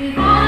is